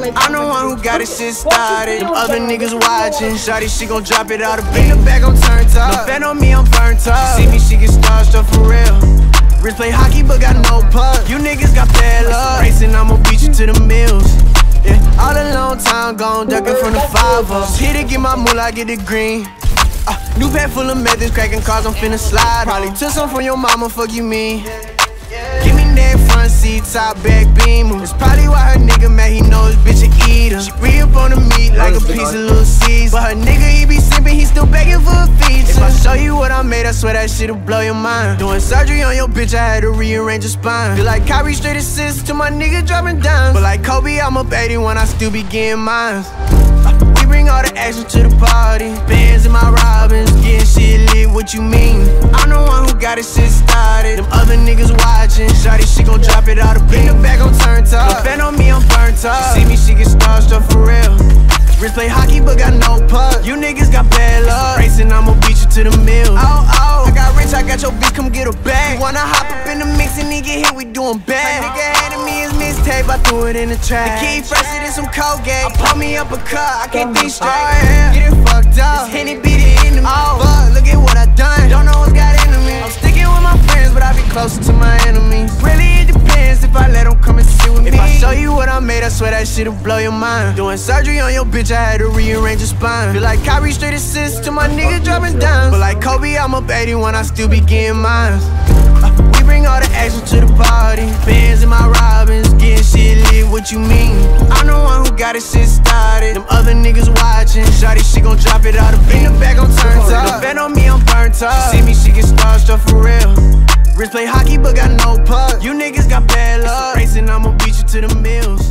I'm the one who got this shit started. Them other niggas watching. Shawty, she gon' drop it out of In the back, I'm turned up. No fan on me, I'm burnt up. See me, she get starstruck for real. Wrist play hockey, but got no puck. You niggas got bad luck. Racing, I'ma beat you to the mills. Yeah, all a long time gone, ducking from the five ups. Hit it, get my moolah, get it green. Uh, new pack full of methods, cracking cars, I'm finna slide. Probably took some from your mama, fuck you mean. Give me that front seat, top back beamer. It's probably why her nigga mad, he know his bitch a eater. She re up on the meat like a piece of little Caesar. But her nigga, he be simping, he still begging for a feature. If I show you what I made, I swear that shit'll blow your mind. Doing surgery on your bitch, I had to rearrange her spine. Feel like Kyrie straight assist to my nigga dropping dimes. But like Kobe, I'm up 81, I still be getting mines. We bring all the action to the party. Bands in my Robins, getting shit lit, what you mean? Got this shit started. Them other niggas watching. Shawty, she gon' drop it out of In the back, I'm turned up. No fan on me, I'm burnt up. She see me, she get starstruck for real. Wrist play hockey, but got no puck. You niggas got bad luck. Racing, I'ma beat you to the mill. Oh, oh. I got rich, I got your bitch, come get her back. You wanna hop up in the mix and get hit, we doing bad. My nigga handed me his mixtape, I threw it in the trash. The key fresher than some Colgate. I pull me up a cut, I can't think straight. Oh, yeah. Get it fucked up. This Henny beat it closer to my enemies. Really, it depends if I let them come and sit with if me. If I show you what I made, I swear that shit'll blow your mind. Doing surgery on your bitch, I had to rearrange your spine. Feel like Kyrie straight assist to my nigga dropping dimes. But like Kobe, I'm up 81, I still be getting mines. Uh, we bring all the action to the party. Fans in my Robins, getting shit lit, what you mean? I'm the one who got this shit started. Them other niggas watching. Shawty, she gon' drop it out of In the back, I'm turned up. Fan on me, I'm burnt up. Play hockey, but got no puck. You niggas got bad luck. Racing, I'ma beat you to the mills.